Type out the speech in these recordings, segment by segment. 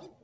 ich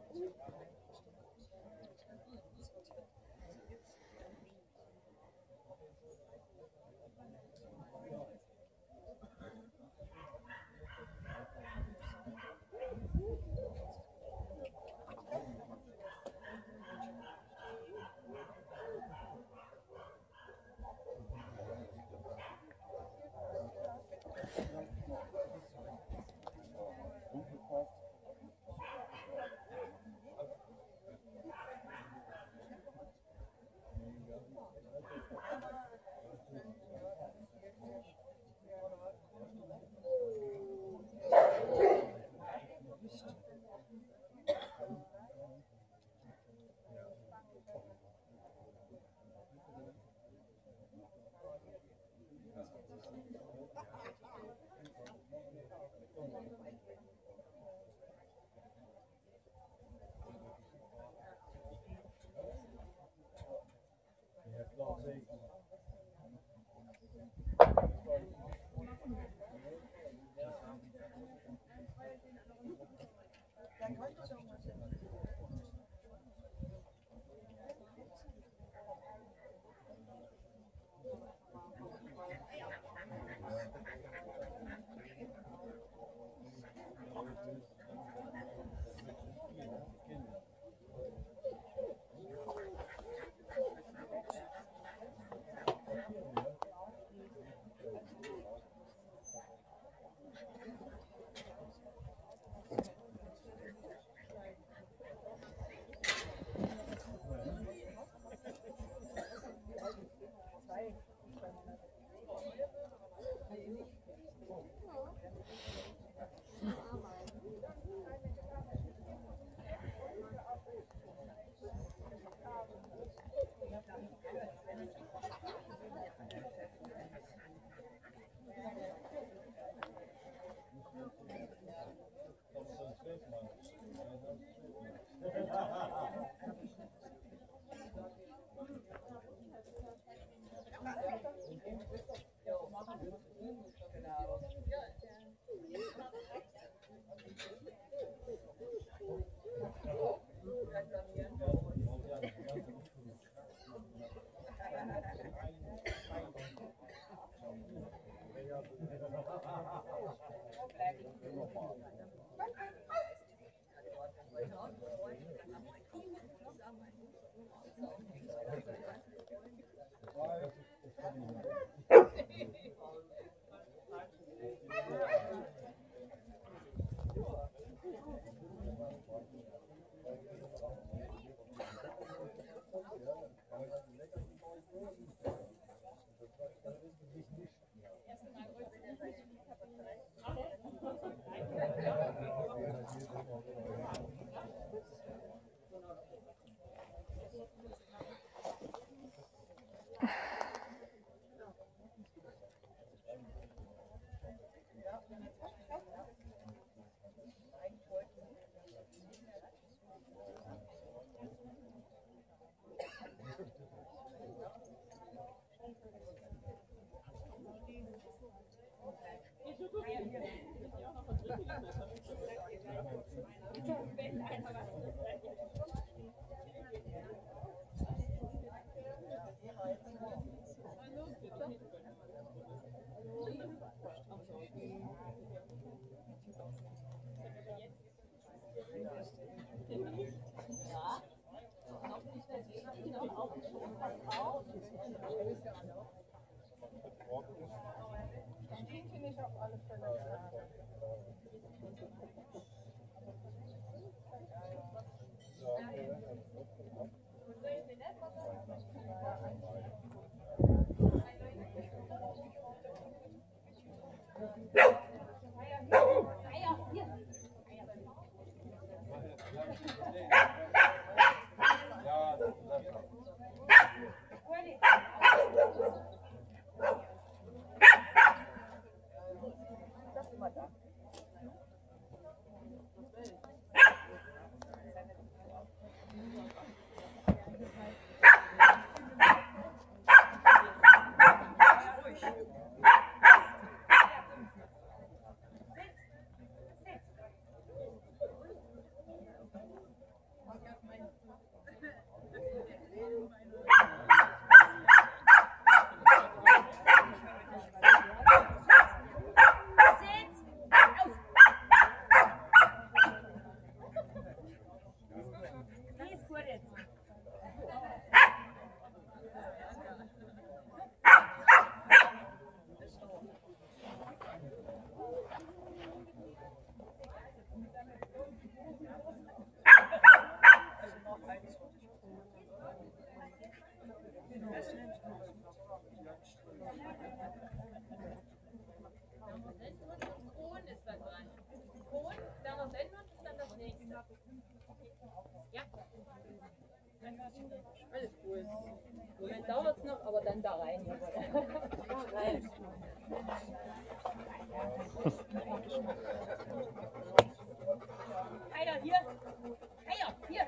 auf Ich bin ein Alles cool. Im Moment dauert es noch, aber dann da rein. Da rein. Heiler, hier. Heiler, hier.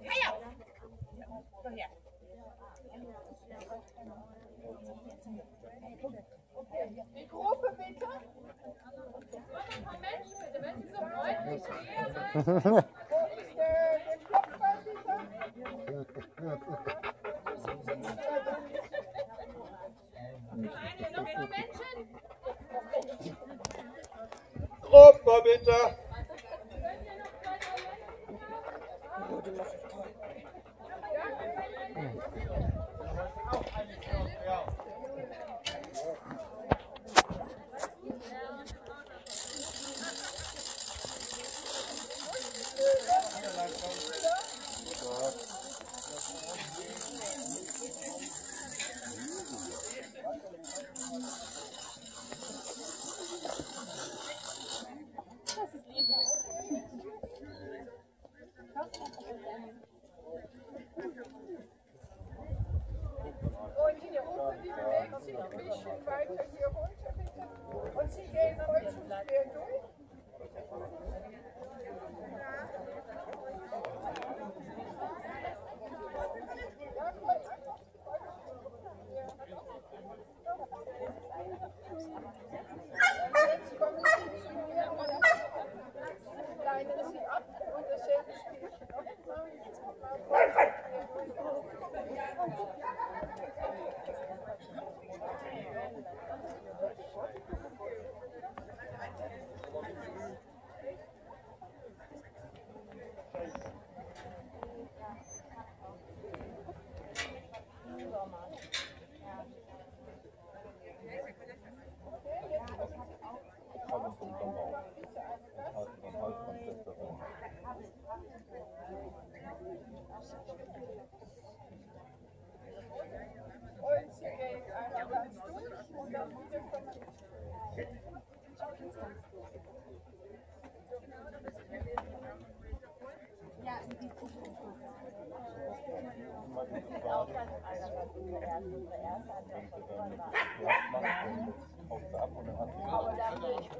Heiler. Komm her. Die Gruppe bitte. Ein paar Menschen bitte, wenn Sie so freundlich wären. Это, это, это.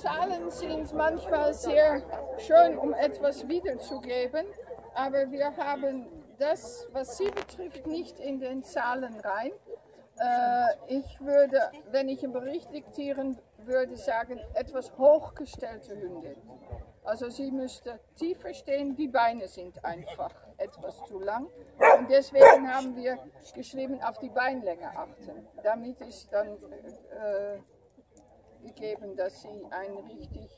Zahlen sind manchmal sehr schön, um etwas wiederzugeben, aber wir haben das, was Sie betrifft, nicht in den Zahlen rein. Äh, ich würde, wenn ich einen Bericht diktieren würde, sagen, etwas hochgestellte Hunde. Also sie müsste tiefer stehen, die Beine sind einfach etwas zu lang. Und deswegen haben wir geschrieben, auf die Beinlänge achten. Damit ist dann äh, gegeben, dass sie eine richtig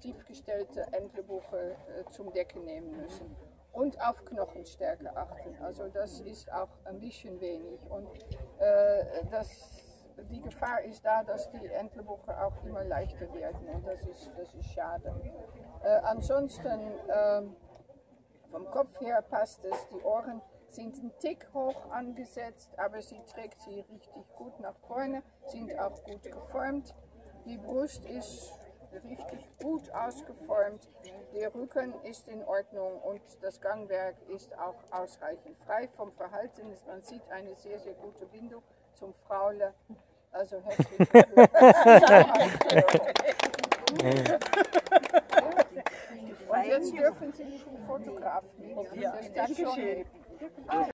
tiefgestellte Entlebuche äh, zum Decken nehmen müssen. Und auf Knochenstärke achten. Also das ist auch ein bisschen wenig. Und äh, das, die Gefahr ist da, dass die Entlebuche auch immer leichter werden. Und das ist, das ist schade. Äh, ansonsten, ähm, vom Kopf her passt es. Die Ohren sind ein Tick hoch angesetzt, aber sie trägt sie richtig gut nach vorne, sind auch gut geformt. Die Brust ist richtig gut ausgeformt, der Rücken ist in Ordnung und das Gangwerk ist auch ausreichend frei vom Verhalten. Man sieht eine sehr, sehr gute Bindung zum Fraule. Also herzlichen Und jetzt dürfen Sie den Fotograf nehmen. Das ist schon-